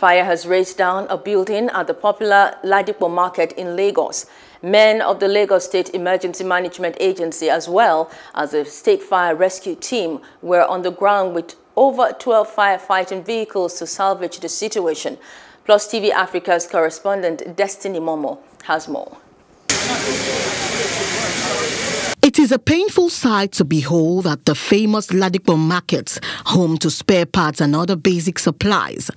Fire has razed down a building at the popular Ladipo market in Lagos. Men of the Lagos State Emergency Management Agency as well as the State Fire Rescue Team were on the ground with over 12 firefighting vehicles to salvage the situation. Plus TV Africa's correspondent Destiny Momoh has more. It is a painful sight to behold at the famous Ladipo markets, home to spare parts and other basic supplies.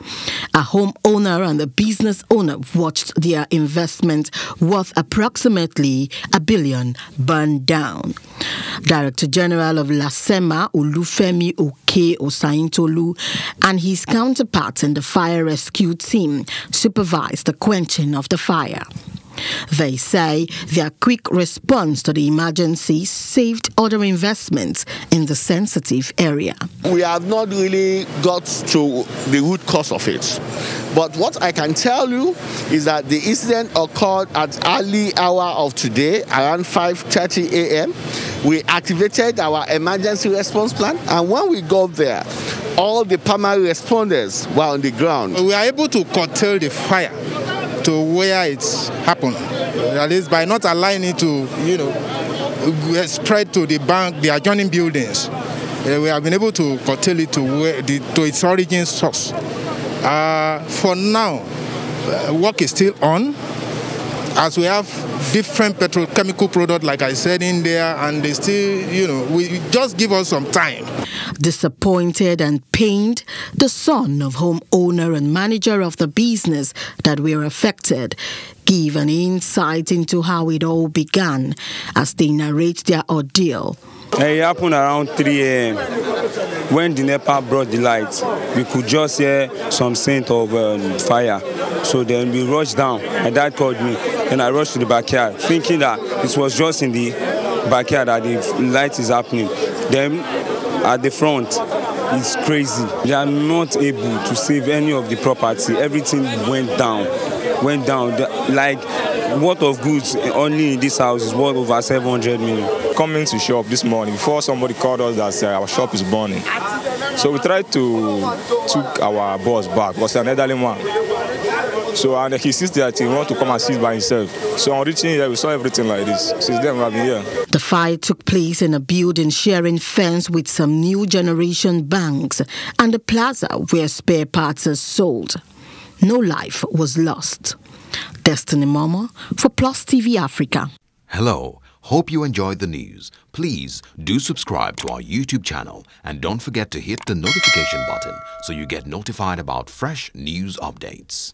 A homeowner and a business owner watched their investment worth approximately a billion burn down. Director General of LASEMA, Olufemi Oke Osanyintolu, and his counterparts in the fire rescue team supervised the quenching of the fire. They say their quick response to the emergency saved other investments in the sensitive area. We have not really got to the root cause of it. But what I can tell you is that the incident occurred at early hour of today, around 5.30 a.m. We activated our emergency response plan, and when we got there, all the primary responders were on the ground. We were able to curtail the fire to where it's happened. At least by not allowing it to, you know, spread to the bank, the adjoining buildings. Uh, we have been able to curtail it to, where the, to its origin source. Uh, for now, uh, work is still on as we have different petrochemical products, like I said, in there, and they still, you know, we just give us some time. Disappointed and pained, the son of homeowner and manager of the business that were affected give an insight into how it all began as they narrate their ordeal. It happened around 3 a.m. When the NEPA brought the light, we could just hear some scent of um, fire. So then we rushed down. My dad called me. Then I rushed to the backyard, thinking that it was just in the backyard that the light is happening. Then at the front, it's crazy. They are not able to save any of the property. Everything went down, went down. Like worth of goods only in this house is worth over 700 million. Coming to shop this morning before somebody called us that uh, our shop is burning. So we tried to took our boss back because an elderly man. So and he sees that he want to come and see by himself. So on reaching here, we saw everything like this. Since then, we have been here. The fire took place in a building sharing fence with some new generation banks and a plaza where spare parts are sold. No life was lost. Destiny Momoh for Plus TV Africa. Hello. Hope you enjoyed the news. Please do subscribe to our YouTube channel and don't forget to hit the notification button so you get notified about fresh news updates.